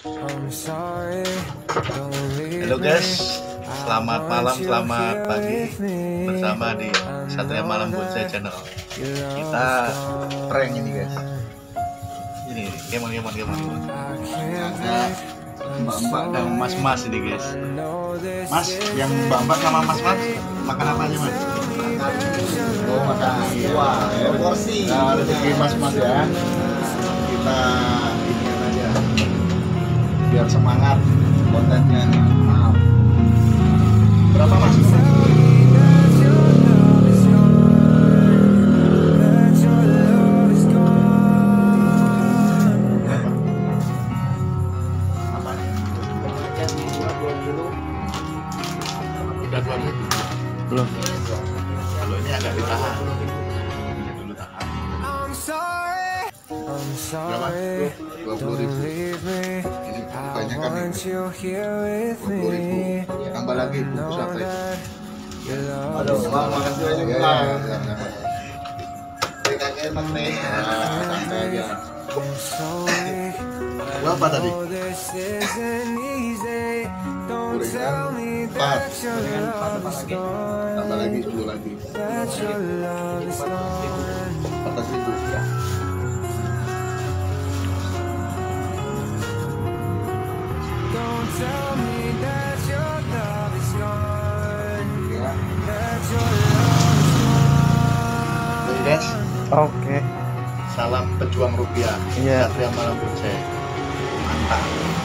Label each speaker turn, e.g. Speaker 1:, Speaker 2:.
Speaker 1: Halo guys, selamat malam, selamat pagi bersama di Satria Malam Bonsai Channel. Kita prank ini guys. Ini kemon kemon kemon. Ada mbak-mbak dan mas-mas ini guys. Mas, yang mbak-mbak sama mas-mas makan apa aja mas?
Speaker 2: Oh, makan wah, ya, porsi. Nah, rezeki mas-mas ya. Kita. Biar semangat kontennya nih. Maaf. Berapa mas?
Speaker 3: Belum.
Speaker 1: Kalau ini agak ditahan.
Speaker 2: Dua puluh ribu. Ini banyak kan ini. Dua puluh ribu. Tambah lagi bungkus apa itu? Aduh, makasih banyak
Speaker 1: Ya, ya, ya.
Speaker 2: Kakek enak nih. Santai aja.
Speaker 1: Berapa tadi?
Speaker 2: Gorengan empat. Tambah lagi sepuluh lagi.
Speaker 1: Guys,
Speaker 3: Oke.
Speaker 1: salam pejuang rupiah.
Speaker 3: Iya.
Speaker 1: Satria Malam. Mantap.